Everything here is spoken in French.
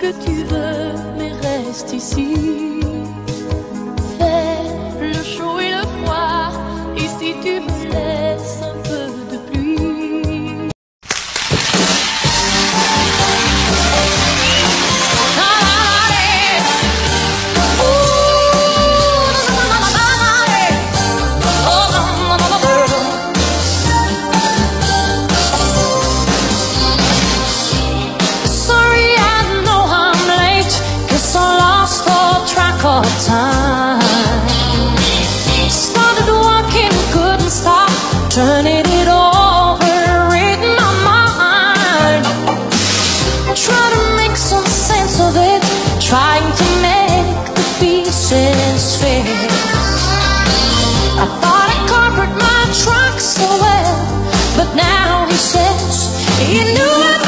que tu veux, mais reste ici. Fais le chaud et le froid, ici tu me. he knew